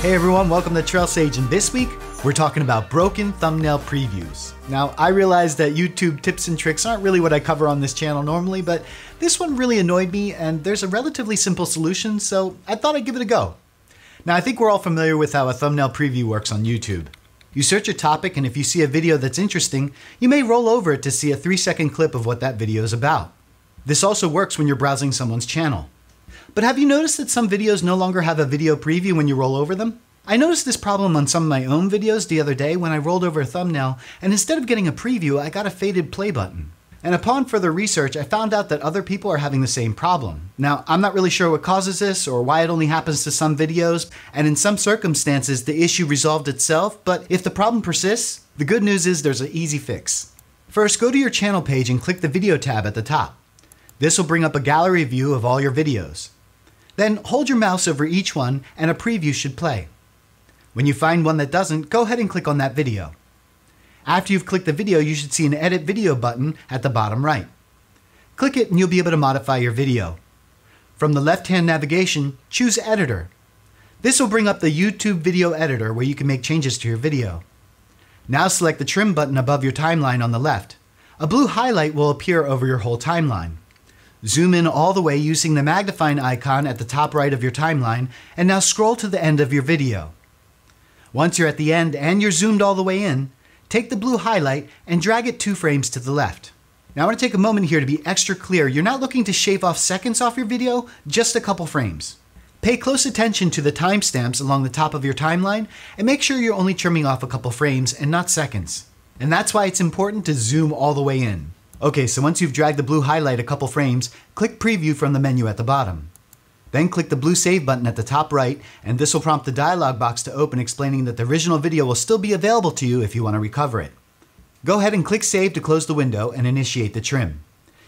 Hey everyone, welcome to Trail Sage, and this week we're talking about broken thumbnail previews. Now, I realize that YouTube tips and tricks aren't really what I cover on this channel normally, but this one really annoyed me, and there's a relatively simple solution, so I thought I'd give it a go. Now, I think we're all familiar with how a thumbnail preview works on YouTube. You search a topic, and if you see a video that's interesting, you may roll over it to see a three second clip of what that video is about. This also works when you're browsing someone's channel. But have you noticed that some videos no longer have a video preview when you roll over them? I noticed this problem on some of my own videos the other day when I rolled over a thumbnail, and instead of getting a preview, I got a faded play button. And upon further research, I found out that other people are having the same problem. Now, I'm not really sure what causes this or why it only happens to some videos, and in some circumstances, the issue resolved itself, but if the problem persists, the good news is there's an easy fix. First, go to your channel page and click the Video tab at the top. This will bring up a gallery view of all your videos. Then hold your mouse over each one and a preview should play. When you find one that doesn't, go ahead and click on that video. After you've clicked the video, you should see an Edit Video button at the bottom right. Click it and you'll be able to modify your video. From the left-hand navigation, choose Editor. This will bring up the YouTube Video Editor where you can make changes to your video. Now select the Trim button above your timeline on the left. A blue highlight will appear over your whole timeline. Zoom in all the way using the magnifying icon at the top right of your timeline, and now scroll to the end of your video. Once you're at the end and you're zoomed all the way in, take the blue highlight and drag it two frames to the left. Now I want to take a moment here to be extra clear. You're not looking to shave off seconds off your video, just a couple frames. Pay close attention to the timestamps along the top of your timeline and make sure you're only trimming off a couple frames and not seconds. And that's why it's important to zoom all the way in. Okay, so once you've dragged the blue highlight a couple frames, click Preview from the menu at the bottom. Then click the blue Save button at the top right, and this will prompt the dialog box to open explaining that the original video will still be available to you if you want to recover it. Go ahead and click Save to close the window and initiate the trim.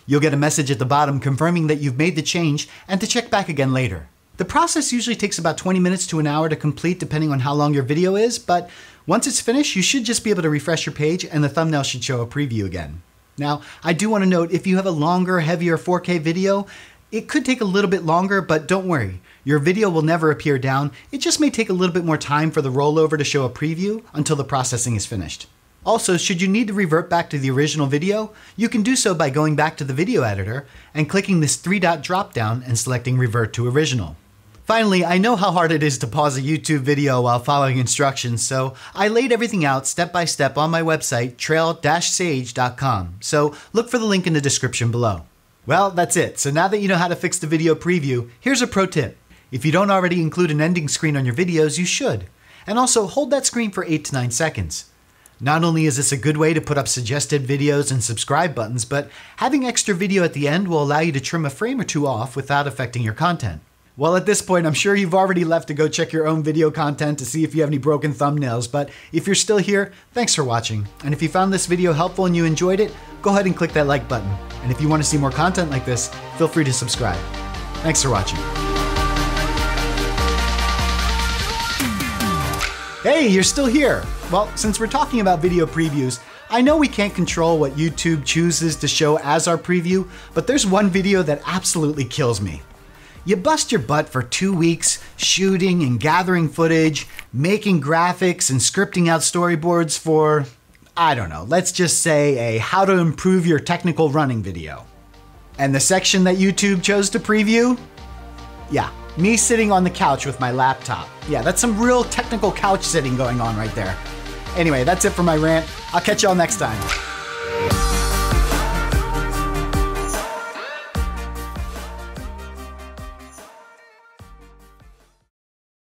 You'll get a message at the bottom confirming that you've made the change and to check back again later. The process usually takes about 20 minutes to an hour to complete depending on how long your video is, but once it's finished, you should just be able to refresh your page and the thumbnail should show a preview again. Now, I do want to note if you have a longer, heavier 4K video, it could take a little bit longer, but don't worry. Your video will never appear down. It just may take a little bit more time for the rollover to show a preview until the processing is finished. Also, should you need to revert back to the original video, you can do so by going back to the video editor and clicking this three dot drop down and selecting revert to original. Finally, I know how hard it is to pause a YouTube video while following instructions, so I laid everything out step by step on my website, trail-sage.com, so look for the link in the description below. Well, that's it. So now that you know how to fix the video preview, here's a pro tip. If you don't already include an ending screen on your videos, you should. And also, hold that screen for 8 to 9 seconds. Not only is this a good way to put up suggested videos and subscribe buttons, but having extra video at the end will allow you to trim a frame or two off without affecting your content. Well, at this point, I'm sure you've already left to go check your own video content to see if you have any broken thumbnails, but if you're still here, thanks for watching. And if you found this video helpful and you enjoyed it, go ahead and click that like button. And if you want to see more content like this, feel free to subscribe. Thanks for watching. Hey, you're still here. Well, since we're talking about video previews, I know we can't control what YouTube chooses to show as our preview, but there's one video that absolutely kills me. You bust your butt for two weeks shooting and gathering footage, making graphics and scripting out storyboards for, I don't know, let's just say a how to improve your technical running video. And the section that YouTube chose to preview? Yeah, me sitting on the couch with my laptop. Yeah, that's some real technical couch sitting going on right there. Anyway, that's it for my rant. I'll catch y'all next time.